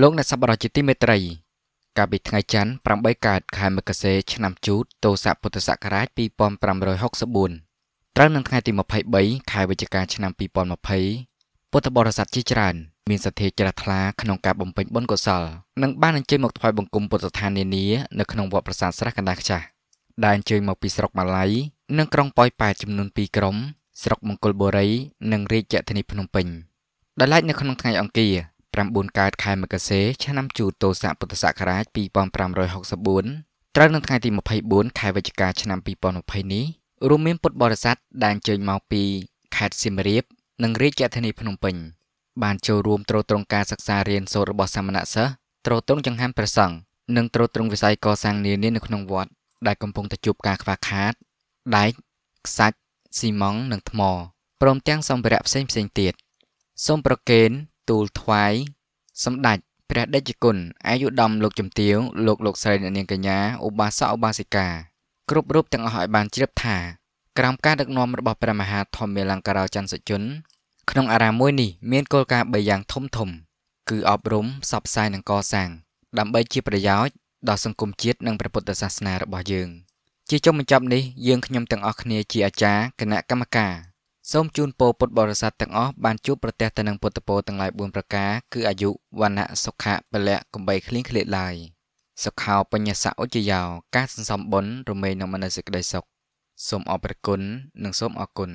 លោកអ្នកសប្បុរសជាទីមេត្រី កាលពីថ្ងៃច័ន្ទ8កើតខែមករាឆ្នាំជូតទស័កពុទ្ធសករាជ2564ត្រូវនឹងថ្ងៃទី23ខែវិច្ឆិកាឆ្នាំ2020ពុទ្ធបរិស័ទជាច្រើន មានសទ្ធាជ្រះថ្លាក្នុងការបំពេញបុណ្យកុសលនិងបានអញ្ជើញមកថ្វាយបង្គំពុទ្ធស្ថាននានានៅក្នុងវត្តប្រាសាទស្រះកណ្ដាលខ្ចាស់ដែលអញ្ជើញមកពីស្រុកម៉ាឡៃនិងក្រុងប៉ោយប៉ែតចំនួន2ក្រុមស្រុកមង្គលបុរី និងរាជធានីភ្នំពេញដែលឡែកនៅក្នុងថ្ងៃអង្គារ 9កើតខែមករាឆ្នាំជូតទស័កពុទ្ធសករាជ2564ត្រូវនៅថ្ងៃទី24ខែវិច្ឆិកាឆ្នាំ2020នេះរួមមានពុទ្ធបរិស័ទដែលអញ្ជើញមកពីខេត្តសៀមរាប និងរាជធានីភ្នំពេញបានចូលរួមត្រួតត្រងការសិក្សារៀនសូត្ររបស់សាមណសិស្សត្រួតត្រងចង្ហាន់ព្រះសង្ឃនិងត្រួតត្រងវិស័យកសាងនានានៅក្នុងវត្តដែលកំពុងតែជួបការខ្វះខាតដែកខ្សាច់ស៊ីម៉ង់និងថ្មព្រមទាំងសម្ភារៈផ្សេងផ្សេងទៀតសូមប្រគេន ទូលថ្វាយសម្ដេចព្រះដេចគុណអាយុដំលោកជំទាវលោកលោកស្រីអ្នកនាងកញ្ញាឧបាសកឧបាសិកាគ្រប់រូបទាំងអស់ឲ្យបានជ្រាបថាក្រោមការដឹកនាំរបស់ព្រះមហាធម្មលង្ការោចន្ទសជន ក្នុងអារាមមួយនេះមានគោលការណ៍3យ៉ាងធំធំ គឺអប់រំផ្សព្វផ្សាយនិងកសាង ដើម្បីជាប្រយោជន៍ដល់សង្គមជាតិនិងព្រះពុទ្ធសាសនារបស់យើង ជាចុងបញ្ចប់នេះយើងខ្ញុំទាំងអស់គ្នាជាអាចារ្យគណៈកម្មការ សូមជូនពរពុទ្ធបរិស័ទទាំងអស់បានជួបប្រទះទៅនឹងពុទ្ធពរទាំងឡាយ4ប្រការគឺអាយុវណ្ណៈសុខៈពលៈកំបីឃ្លៀងឃ្លាតឡើយសុខោបញ្ញសៈឧចយោការសន្សំបុណ្យរមែងនឹងមនសិក្តីសុខសូមអរព្រគុណនិងសូមអរគុណ